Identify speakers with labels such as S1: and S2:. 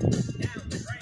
S1: Down the drain.